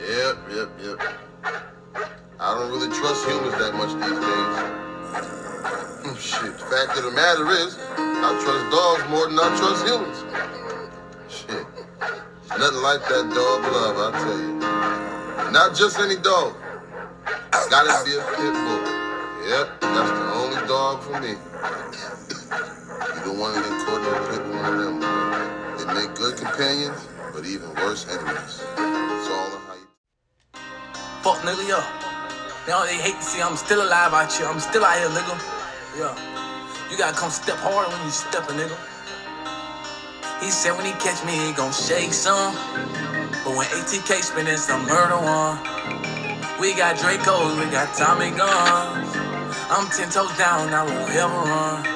Yep, yep, yep. I don't really trust humans that much these days. Hmm, shit, the fact of the matter is, I trust dogs more than I trust humans. Shit. Nothing like that dog love, I tell you. Not just any dog. Gotta be a pit bull. Yep, that's the only dog for me. You don't want to get caught in a pit with one of them. They make good companions, but even worse enemies. It's all you. Fuck nigga, yo. All, they hate to see I'm still alive out here. I'm still out here, nigga. Yeah. You gotta come step harder when you step a nigga. He said when he catch me, he gon' shake some. But when ATK spinning some murder one, we got Dracos, we got Tommy guns. I'm ten toes down, I won't ever run.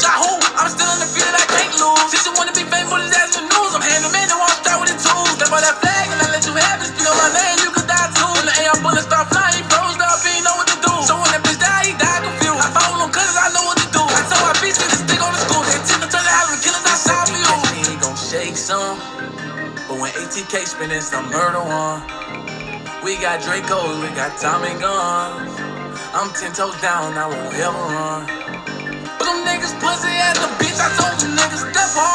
I'm still in the field, I can't lose. Since you wanna be famous, in the news. I'm handling man, they wanna start with the tools. Step on that flag and I let you have it. You my name, you could die too. When the AR bullets start flying, he froze up, he know what to do. So when that bitch died, he died confused. I follow him cause I know what to do. I told my bitch, nigga, stick on the school. They tend to turn to having killers outside you. He ain't gon' shake some. But when ATK spinning some murder one, we got Dracos, we got Tommy guns. I'm ten toes down, I won't ever run. Pussy as a bitch, I told you niggas step hard.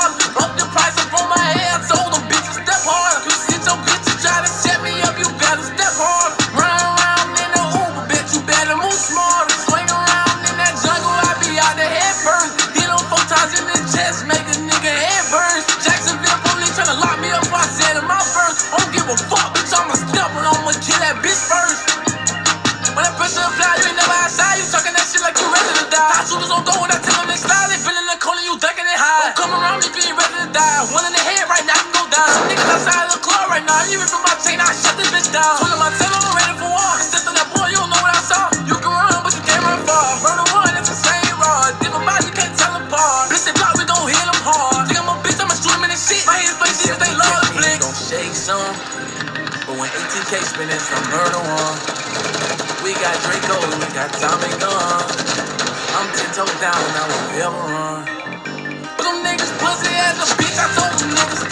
Die. One in the head right now, I can go down. Niggas outside the club right now. You ripping my chain, I shut this bitch down. Twirling my tail, I'm ready for war. Stepped on that boy, you don't know what I saw. You can run, but you can't run far. Run Murder one, it's the same rod. Different body, you can't tell apart. Bitch, they block, we gon' hit them hard. Think I'm a bitch, I'ma shoot him in the shit. My hands play shit, they love the flick. Gon' shake some. But when ATK spinning some murder one. We got Draco, we got Tommy guns. I'm ten toes down, I won't ever run. But them niggas pussy as a